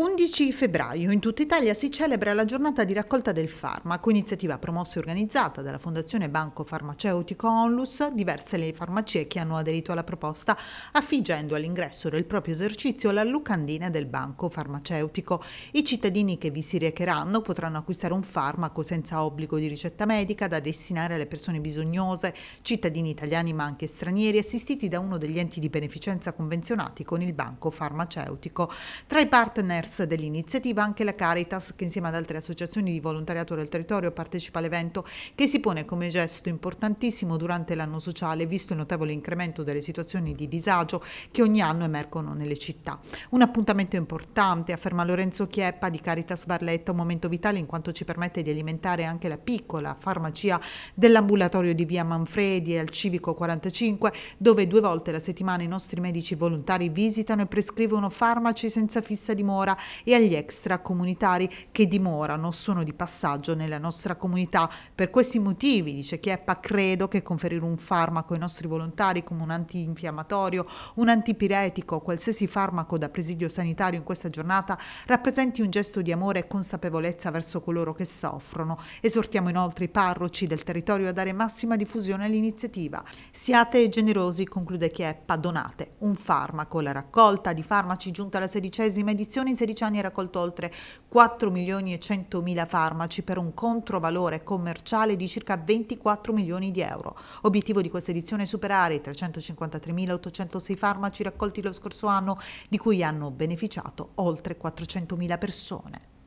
11 febbraio in tutta Italia si celebra la giornata di raccolta del farmaco, iniziativa promossa e organizzata dalla Fondazione Banco Farmaceutico Onlus, diverse le farmacie che hanno aderito alla proposta, affiggendo all'ingresso del proprio esercizio la lucandina del banco farmaceutico. I cittadini che vi si recheranno potranno acquistare un farmaco senza obbligo di ricetta medica da destinare alle persone bisognose, cittadini italiani ma anche stranieri, assistiti da uno degli enti di beneficenza convenzionati con il banco farmaceutico. Tra i partner partners dell'iniziativa anche la Caritas, che insieme ad altre associazioni di volontariato del territorio partecipa all'evento, che si pone come gesto importantissimo durante l'anno sociale, visto il notevole incremento delle situazioni di disagio che ogni anno emergono nelle città. Un appuntamento importante, afferma Lorenzo Chieppa di Caritas Barletta, un momento vitale in quanto ci permette di alimentare anche la piccola farmacia dell'ambulatorio di via Manfredi al Civico 45, dove due volte alla settimana i nostri medici volontari visitano e prescrivono farmaci senza fissa dimora e agli extracomunitari che dimorano, sono di passaggio nella nostra comunità. Per questi motivi, dice Chieppa, credo che conferire un farmaco ai nostri volontari come un antinfiammatorio, un antipiretico, qualsiasi farmaco da presidio sanitario in questa giornata rappresenti un gesto di amore e consapevolezza verso coloro che soffrono. Esortiamo inoltre i parroci del territorio a dare massima diffusione all'iniziativa. Siate generosi, conclude Chieppa, donate un farmaco. La raccolta di farmaci giunta alla sedicesima edizione in 16 anni ha raccolto oltre 4 milioni e 100 mila farmaci per un controvalore commerciale di circa 24 milioni di euro. Obiettivo di questa edizione è superare i 353.806 farmaci raccolti lo scorso anno, di cui hanno beneficiato oltre 400.000 persone.